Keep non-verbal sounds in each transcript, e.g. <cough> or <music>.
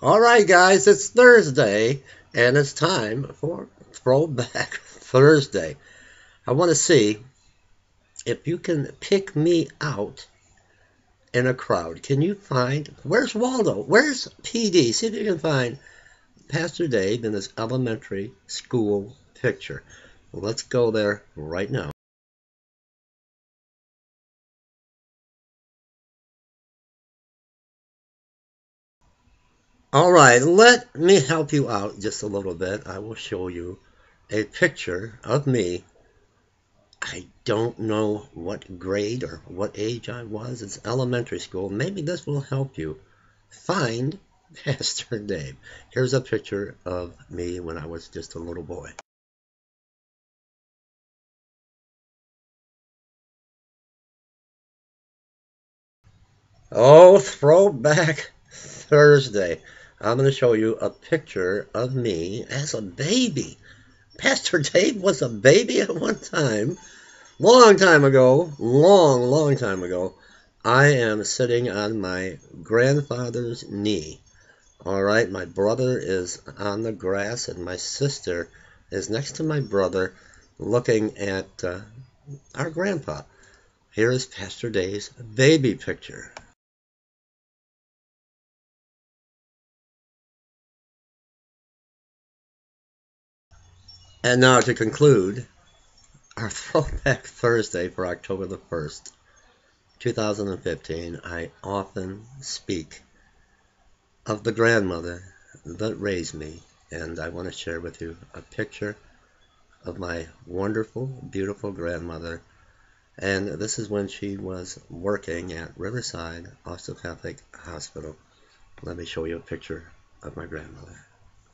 All right, guys, it's Thursday, and it's time for Throwback <laughs> Thursday. I want to see if you can pick me out in a crowd. Can you find, where's Waldo? Where's PD? See if you can find Pastor Dave in this elementary school picture. Let's go there right now. All right, let me help you out just a little bit. I will show you a picture of me. I don't know what grade or what age I was. It's elementary school. Maybe this will help you find <laughs> Pastor Dave. Here's a picture of me when I was just a little boy. Oh, throwback <laughs> Thursday. I'm going to show you a picture of me as a baby. Pastor Dave was a baby at one time. Long time ago, long, long time ago, I am sitting on my grandfather's knee. All right, my brother is on the grass, and my sister is next to my brother looking at uh, our grandpa. Here is Pastor Dave's baby picture. And now to conclude, our <laughs> Throwback Thursday for October the 1st, 2015, I often speak of the grandmother that raised me, and I want to share with you a picture of my wonderful, beautiful grandmother. And this is when she was working at Riverside Osteopathic Hospital. Let me show you a picture of my grandmother.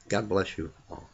God bless you all.